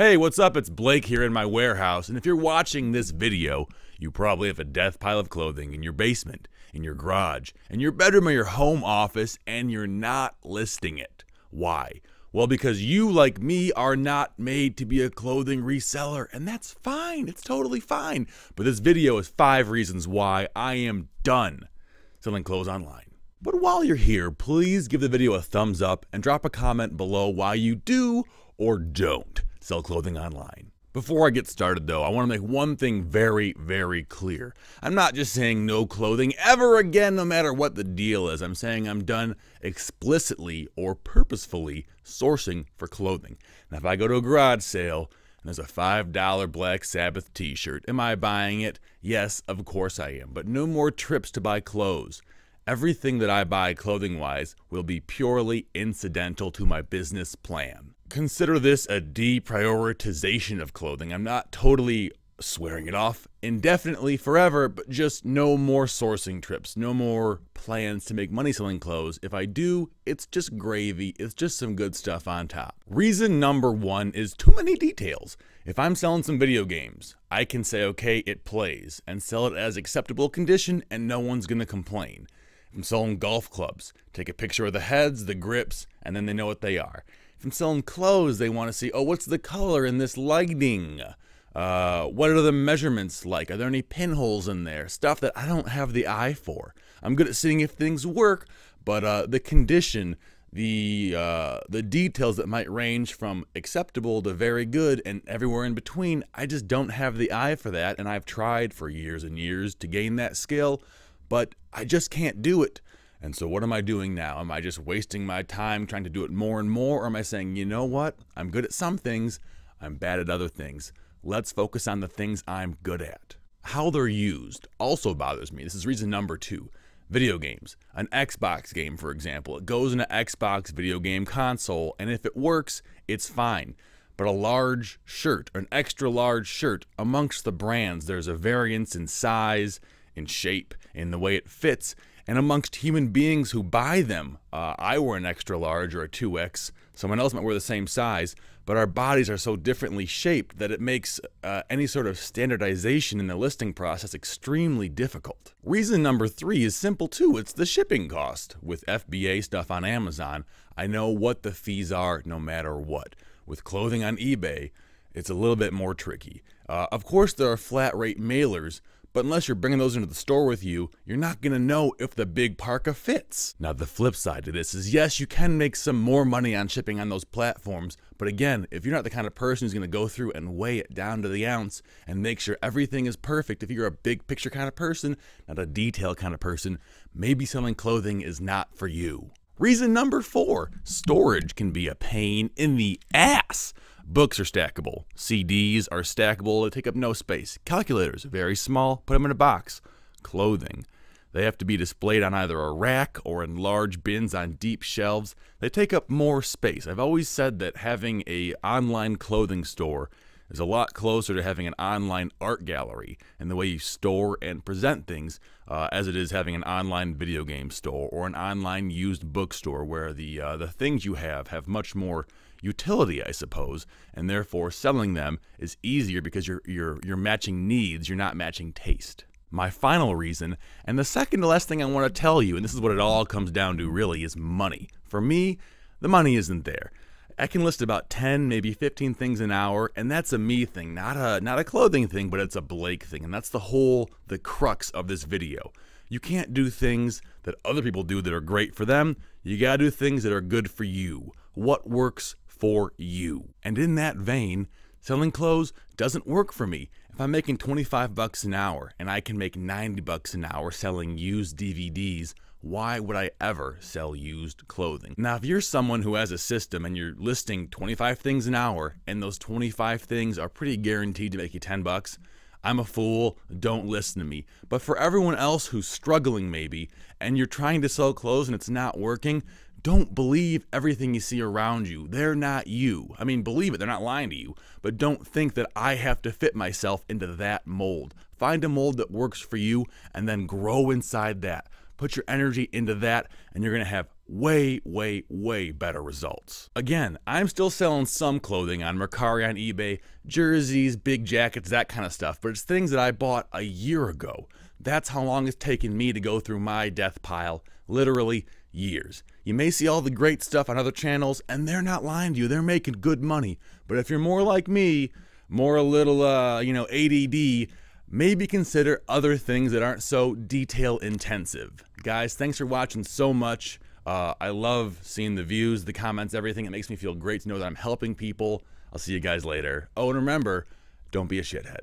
Hey, what's up? It's Blake here in my warehouse, and if you're watching this video, you probably have a death pile of clothing in your basement, in your garage, in your bedroom or your home office, and you're not listing it. Why? Well, because you, like me, are not made to be a clothing reseller, and that's fine. It's totally fine. But this video is five reasons why I am done selling clothes online. But while you're here, please give the video a thumbs up and drop a comment below why you do or don't sell clothing online. Before I get started, though, I want to make one thing very, very clear. I'm not just saying no clothing ever again, no matter what the deal is. I'm saying I'm done explicitly or purposefully sourcing for clothing. Now, if I go to a garage sale and there's a $5 Black Sabbath t shirt, am I buying it? Yes, of course I am. But no more trips to buy clothes. Everything that I buy clothing wise will be purely incidental to my business plan consider this a deprioritization of clothing. I'm not totally swearing it off indefinitely forever, but just no more sourcing trips, no more plans to make money selling clothes. If I do, it's just gravy, it's just some good stuff on top. Reason number one is too many details. If I'm selling some video games, I can say, okay, it plays, and sell it as acceptable condition, and no one's gonna complain. I'm selling golf clubs, take a picture of the heads, the grips, and then they know what they are. If I'm selling clothes, they want to see, oh, what's the color in this lighting? Uh, what are the measurements like? Are there any pinholes in there? Stuff that I don't have the eye for. I'm good at seeing if things work, but uh, the condition, the uh, the details that might range from acceptable to very good and everywhere in between, I just don't have the eye for that, and I've tried for years and years to gain that skill, but I just can't do it. And so, what am I doing now? Am I just wasting my time trying to do it more and more? Or am I saying, you know what? I'm good at some things, I'm bad at other things. Let's focus on the things I'm good at. How they're used also bothers me. This is reason number two. Video games. An Xbox game, for example, it goes in an Xbox video game console, and if it works, it's fine. But a large shirt, an extra large shirt, amongst the brands, there's a variance in size, in shape, in the way it fits, and amongst human beings who buy them. Uh, I wear an extra large or a 2X. Someone else might wear the same size, but our bodies are so differently shaped that it makes uh, any sort of standardization in the listing process extremely difficult. Reason number three is simple too it's the shipping cost. With FBA stuff on Amazon, I know what the fees are no matter what. With clothing on eBay, it's a little bit more tricky. Uh, of course, there are flat rate mailers, but unless you're bringing those into the store with you, you're not going to know if the big parka fits. Now, the flip side to this is yes, you can make some more money on shipping on those platforms, but again, if you're not the kind of person who's going to go through and weigh it down to the ounce and make sure everything is perfect, if you're a big picture kind of person, not a detail kind of person, maybe selling clothing is not for you. Reason number four storage can be a pain in the ass. Books are stackable. CDs are stackable, they take up no space. Calculators, very small, put them in a box. Clothing. They have to be displayed on either a rack or in large bins on deep shelves. They take up more space. I've always said that having a online clothing store is a lot closer to having an online art gallery and the way you store and present things uh, as it is having an online video game store or an online used bookstore where the uh, the things you have have much more utility, I suppose, and therefore selling them is easier because you're you're you're matching needs, you're not matching taste. My final reason, and the second to last thing I want to tell you, and this is what it all comes down to really, is money. For me, the money isn't there. I can list about 10, maybe 15 things an hour, and that's a me thing, not a not a clothing thing, but it's a Blake thing, and that's the whole the crux of this video. You can't do things that other people do that are great for them. You got to do things that are good for you. What works for you. And in that vein, selling clothes doesn't work for me. If I'm making 25 bucks an hour and I can make 90 bucks an hour selling used DVDs, why would I ever sell used clothing? Now, if you're someone who has a system and you're listing 25 things an hour and those 25 things are pretty guaranteed to make you 10 bucks, I'm a fool, don't listen to me. But for everyone else who's struggling maybe and you're trying to sell clothes and it's not working, don't believe everything you see around you. They're not you. I mean, believe it, they're not lying to you, but don't think that I have to fit myself into that mold. Find a mold that works for you and then grow inside that. Put your energy into that, and you're to have way, way, way better results. Again, I'm still selling some clothing on Mercari on eBay, jerseys, big jackets, that kind of stuff, but it's things that I bought a year ago. That's how long it's taken me to go through my death pile, literally years. You may see all the great stuff on other channels, and they're not lying to you. They're making good money. But if you're more like me, more a little, uh, you know, ADD, maybe consider other things that aren't so detail intensive. Guys, thanks for watching so much. Uh, I love seeing the views, the comments, everything. It makes me feel great to know that I'm helping people. I'll see you guys later. Oh, and remember, don't be a shithead.